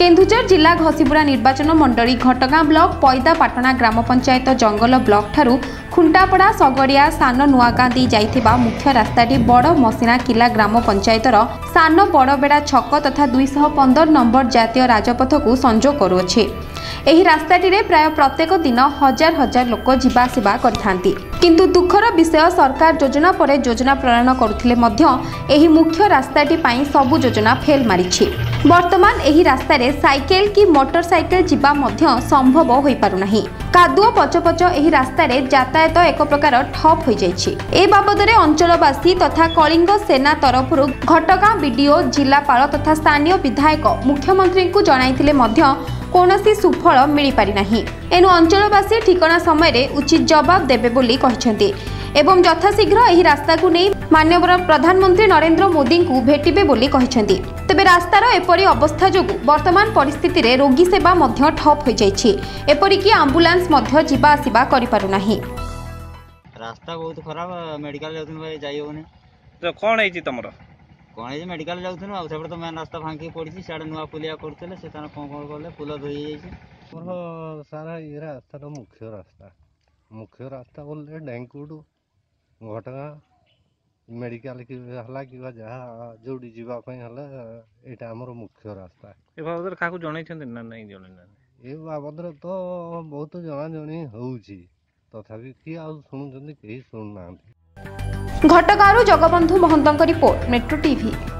କେନ୍ଦୁଝର ଜିଲ୍ଲା ଘସିପୁରା ନିର୍ବାଚନ ମଣ୍ଡଳୀ ଘଟଗାଁ ବ୍ଲକ ପଇଦାପାଟଣା ଗ୍ରାମ ପଞ୍ଚାୟତ ଜଙ୍ଗଲ ବ୍ଲକଠାରୁ ଖୁଣ୍ଟାପଡ଼ା ସଗଡ଼ିଆ ସାନ ନୂଆଗାଁ ଦେଇ ଯାଇଥିବା ମୁଖ୍ୟ ରାସ୍ତାଟି ବଡ଼ ମସିଣା କିଲା ଗ୍ରାମ ପଞ୍ଚାୟତର ସାନ ବଡ଼ବେଡ଼ା ଛକ ତଥା ଦୁଇଶହ ପନ୍ଦର ନମ୍ବର ଜାତୀୟ ରାଜପଥକୁ ସଂଯୋଗ କରୁଅଛି ଏହି ରାସ୍ତାଟିରେ ପ୍ରାୟ ପ୍ରତ୍ୟେକ ଦିନ ହଜାର ହଜାର ଲୋକ ଯିବା ଆସିବା କରିଥାନ୍ତି କିନ୍ତୁ ଦୁଃଖର ବିଷୟ ସରକାର ଯୋଜନା ପରେ ଯୋଜନା ପ୍ରଣୟନ କରୁଥିଲେ ମଧ୍ୟ ଏହି ମୁଖ୍ୟ ରାସ୍ତାଟି ପାଇଁ ସବୁ ଯୋଜନା ଫେଲ୍ ମାରିଛି বর্তমান এই রাস্তায় সাইকেল কি মোটর সাইকেল যা সম্ভব হয়ে পু না কাদুଅ পচপচ এই রাস্তায় যাতায়াত এক প্রকার ঠপ হয়ে যাই এ বাবদরে অঞ্চলবাসী তথা কলিঙ্গ সেনা তরফ ঘটগাঁ বিডিও জেলাপাল তথা স্থানীয় বিধায়ক মুখ্যমন্ত্রী জনাই কৌশি সুফল মিপারি না এণু অঞ্চলবাসী ঠিকা সময় উচিত জবাব দেবে বলে ଏବଂ ଯଥାଶୀଘ୍ର ଏହି ରାସ୍ତାକୁ ନେଇ ମାନ୍ୟବର ପ୍ରଧାନମନ୍ତ୍ରୀ ନରେନ୍ଦ୍ର ମୋଦିଙ୍କୁ ଭେଟିବେ ବୋଲି କହିଛନ୍ତି ତେବେ ରାସ୍ତାର ଏପରି ଅବସ୍ଥା ଯୋଗୁଁ ବର୍ତ୍ତମାନ ପରିସ୍ଥିତିରେ ରୋଗୀ ସେବା ମଧ୍ୟ ଠପ୍ ହୋଇଯାଇଛି ଏପରିକି ଆମ୍ବୁଲାନ୍ସ ମଧ୍ୟ ଯିବା ଆସିବା କରିପାରୁନାହିଁ ରାସ୍ତା ବହୁତ ଖରାପ ମେଡିକାଲ ଯାଉଥିଲୁ ଭାଇ ଯାଇ ହେଉନି କ'ଣ ହେଇଛି ତମର କ'ଣ ହେଇଛି ମେଡିକାଲ ଯାଉଥିଲୁ ଆଉ ସେପଟେ ତ ମେନ୍ ରାସ୍ତା ଭାଙ୍ଗିକି ପଡ଼ିଛି ସିଆଡ଼େ ନୂଆ ପୁଲିଆ କରୁଥିଲେ ସେ ତାର କ'ଣ କ'ଣ କଲେ ପୁଲ ଧୋଇ ହେଇଯାଇଛି ଆମର ସାରା ଇଏ ରାସ୍ତାଟା ମୁଖ୍ୟ ରାସ୍ତା ମୁଖ୍ୟ ରାସ୍ତା ବୋଲେ ଡେଙ୍କୁଟୁ ଘଟଗାଁ ମେଡ଼ିକାଲ୍ ମେଡ଼ିକାଲ ହେଲା କିମ୍ବା ଯାହା ଯେଉଁଠି ଯିବା ପାଇଁ ହେଲେ ଏଇଟା ଆମର ମୁଖ୍ୟ ରାସ୍ତା ଏ ବାବଦରେ କାହାକୁ ଜଣେଇଛନ୍ତି ନା ନାଇଁ ଜଣେଇନାହାନ୍ତି ଏ ବାବଦରେ ତ ବହୁତ ଜଣାଜଣି ହେଉଛି ତଥାପି କିଏ ଆଉ ଶୁଣୁଛନ୍ତି କେହି ଶୁଣୁନାହାନ୍ତି ଘଟଗାଁରୁ ଜଗବନ୍ଧୁ ମହନ୍ତଙ୍କ ରିପୋର୍ଟ ମେଟ୍ରୋ ଟିଭି